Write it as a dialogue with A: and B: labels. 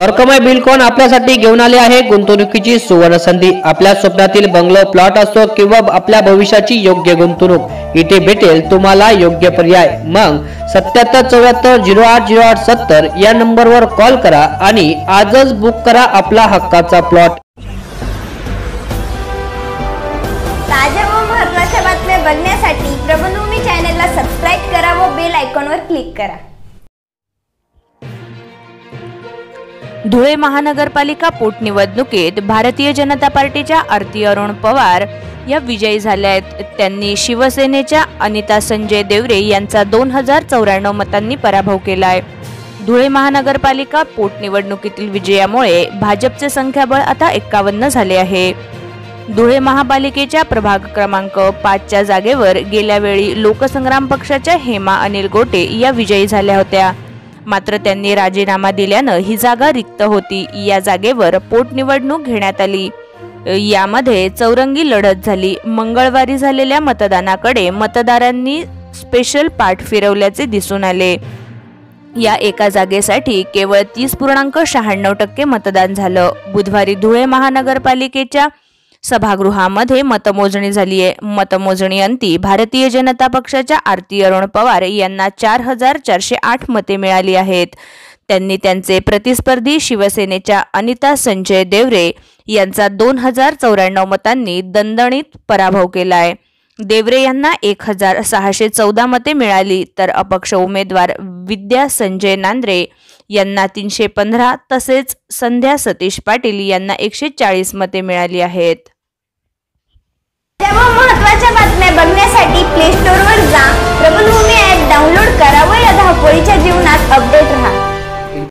A: अर्कमय बिलकॉन आपल्यासाठी घेऊन आले आहे? गुंतवणुकीची सुवर्ण संधी. आपल्या स्वप्नातील बंगलो प्लॉट असतो किंवा आपल्या भविष्याची योग्य गुंतवणूक. इथे भेटेल तुम्हाला योग्य पर्याय. मग सत्याहत्तर चौऱ्याहत्तर झिरो आठ झिरो आठ सत्तर या नंबरवर कॉल करा आणि आजच बुक करा आपला हक्काचा प्लॉट.
B: ताज्या व बातम्या बघण्यासाठी प्रबंधभूमी चॅनेलला सबस्क्राईब करा व बेल आयकॉनवर क्लिक करा.
C: धुळे महानगरपालिका पोटनिवडणुकीत भारतीय जनता पार्टीच्या आरती अरुण पवार या विजयी झाल्या आहेत. त्यांनी शिवसेनेच्या अनिता संजय देवरे यांचा दोन हजार चौऱ्याण्णव मतांनी पराभव केला आहे. धुळे महानगरपालिका पोटनिवडणुकीतील विजयामुळे भाजपचे संख्याबळ आता एक्कावन्न झाले आहे. धुळे महापालिकेच्या प्रभाग क्रमांक पाचच्या जागेवर गेल्या वेळी लोकसंग्राम पक्षाच्या हेमा अनिल गोटे या विजयी झाल्या होत्या. मात्र त्यांनी राजीनामा दिल्यानं ही जागा रिक्त होती. या जागेवर पोटनिवडणूक घेण्यात आली. यामध्ये चौरंगी लढत झाली. मंगळवारी झालेल्या मतदानाकडे मतदारांनी स्पेशल पाठ फिरवल्याचे दिसून आले. या एका जागेसाठी केवळ तीस पूर्णांक शहाण्णव टक्के मतदान झालं. बुधवारी धुळे महानगरपालिकेच्या सभागृहामध्ये मतमोजणी झाली आहे. मतमोजणी अंती भारतीय जनता पक्षाच्या आरती अरुण पवार यांना चार हजार चारशे आठ मते मिळाली आहेत. त्यांनी त्यांचे प्रतिस्पर्धी शिवसेनेच्या अनिता संजय देवरे यांचा दोन हजार चौऱ्याण्णव मतांनी दणदणीत पराभव केला आहे देवरे यांना एक हजार सहाशे चौदा मते मिळाली तर अपक्ष उमेदवार विद्या संजय नांद्रे यांना तीनशे पंधरा तसेच संध्या सतीश पाटील यांना एकशे चाळीस मते मिळाली आहेत.
B: सर्व महत्त्वाच्या बातम्या बघण्यासाठी प्ले स्टोअरवर जा. प्रबलभूमी ॲप डाउनलोड करा व या धावपळीच्या जीवनात